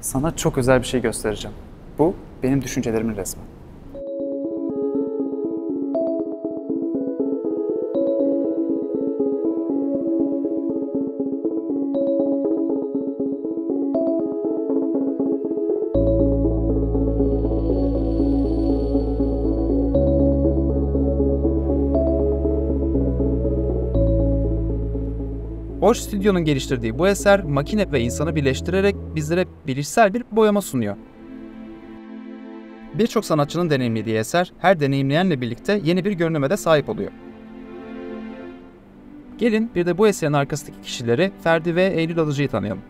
Sana çok özel bir şey göstereceğim. Bu benim düşüncelerimin resmi. Boş Stüdyo'nun geliştirdiği bu eser makine ve insanı birleştirerek bizlere bilişsel bir boyama sunuyor. Birçok sanatçının deneyimlediği eser her deneyimleyenle birlikte yeni bir görünüme de sahip oluyor. Gelin bir de bu eserin arkasındaki kişileri Ferdi ve Eylül Alıcı'yı tanıyalım.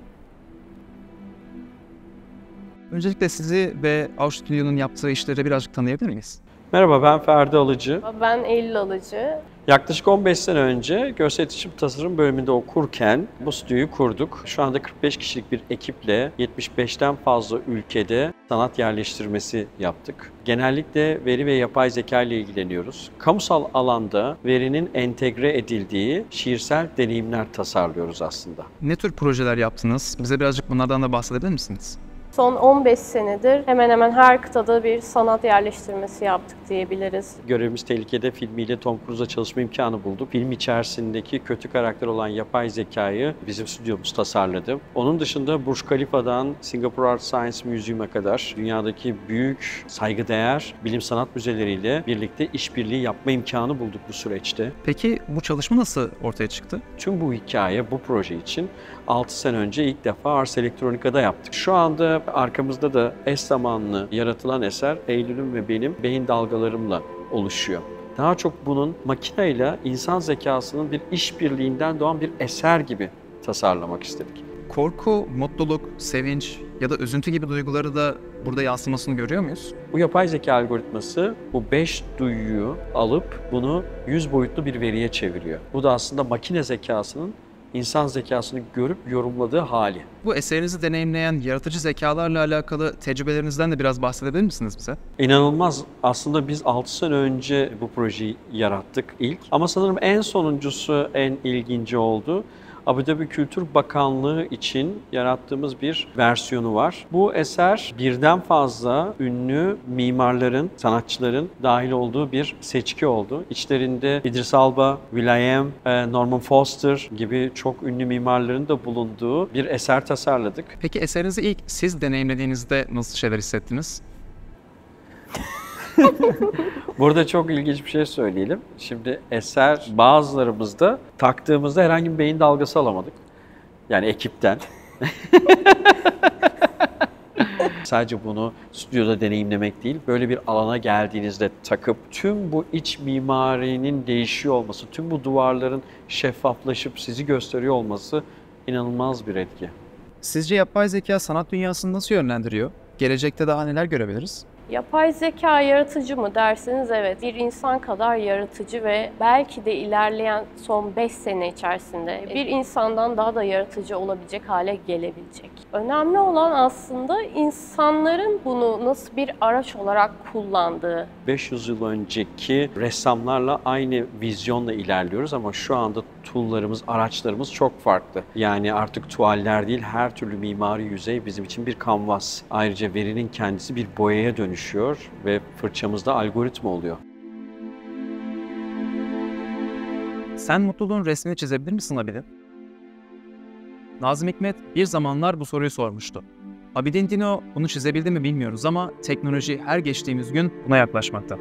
Öncelikle sizi ve Av Stüdyo'nun yaptığı işleri birazcık tanıyabilir miyiz? Merhaba ben Ferdi Alıcı. Ben Eylül Alıcı. Yaklaşık 15 sene önce görsel iletişim tasarım bölümünde okurken bu stüdyoyu kurduk. Şu anda 45 kişilik bir ekiple 75'ten fazla ülkede sanat yerleştirmesi yaptık. Genellikle veri ve yapay zeka ile ilgileniyoruz. Kamusal alanda verinin entegre edildiği şiirsel deneyimler tasarlıyoruz aslında. Ne tür projeler yaptınız? Bize birazcık bunlardan da bahsedebilir misiniz? Son 15 senedir hemen hemen her kıtada bir sanat yerleştirmesi yaptık diyebiliriz. Görevimiz Tehlikede filmiyle Tom Cruise'la çalışma imkanı bulduk. Film içerisindeki kötü karakter olan yapay zekayı bizim stüdyomuz tasarladı. Onun dışında Burj Khalifa'dan Singapore Art Science Museum'a kadar dünyadaki büyük saygıdeğer bilim sanat müzeleriyle birlikte işbirliği yapma imkanı bulduk bu süreçte. Peki bu çalışma nasıl ortaya çıktı? Tüm bu hikaye bu proje için 6 sene önce ilk defa Ars Electronica'da yaptık. Şu anda arkamızda da eş zamanlı yaratılan eser Eylül'ün ve benim beyin dalgalarımla oluşuyor. Daha çok bunun makineyle insan zekasının bir işbirliğinden doğan bir eser gibi tasarlamak istedik. Korku, mutluluk, sevinç ya da üzüntü gibi duyguları da burada yansımasını görüyor muyuz? Bu yapay zeka algoritması bu 5 duyuyu alıp bunu 100 boyutlu bir veriye çeviriyor. Bu da aslında makine zekasının insan zekasını görüp yorumladığı hali. Bu eserinizi deneyimleyen yaratıcı zekalarla alakalı tecrübelerinizden de biraz bahsedebilir misiniz bize? İnanılmaz. Aslında biz 6 sene önce bu projeyi yarattık ilk. Ama sanırım en sonuncusu en ilginci oldu. Abu Dhabi Kültür Bakanlığı için yarattığımız bir versiyonu var. Bu eser birden fazla ünlü mimarların, sanatçıların dahil olduğu bir seçki oldu. İçlerinde İdris Alba, Will.i.am, e, Norman Foster gibi çok ünlü mimarların da bulunduğu bir eser tasarladık. Peki eserinizi ilk siz deneyimlediğinizde nasıl şeyler hissettiniz? Burada çok ilginç bir şey söyleyelim. Şimdi eser bazılarımızda taktığımızda herhangi bir beyin dalgası alamadık. Yani ekipten. Sadece bunu stüdyoda deneyimlemek değil, böyle bir alana geldiğinizde takıp tüm bu iç mimarinin değişiyor olması, tüm bu duvarların şeffaflaşıp sizi gösteriyor olması inanılmaz bir etki. Sizce yapay zeka sanat dünyasını nasıl yönlendiriyor? Gelecekte daha neler görebiliriz? Yapay zeka yaratıcı mı derseniz evet bir insan kadar yaratıcı ve belki de ilerleyen son 5 sene içerisinde bir insandan daha da yaratıcı olabilecek hale gelebilecek. Önemli olan aslında insanların bunu nasıl bir araç olarak kullandığı. 500 yıl önceki ressamlarla aynı vizyonla ilerliyoruz ama şu anda tool'larımız, araçlarımız çok farklı. Yani artık tuvaller değil her türlü mimari yüzey bizim için bir kanvas. Ayrıca verinin kendisi bir boyaya dönüşüyor ve fırçamızda algoritma oluyor. Sen mutluluğun resmini çizebilir misin Abidin? Nazım Hikmet bir zamanlar bu soruyu sormuştu. Abidin Dino bunu çizebildi mi bilmiyoruz ama teknoloji her geçtiğimiz gün buna yaklaşmakta.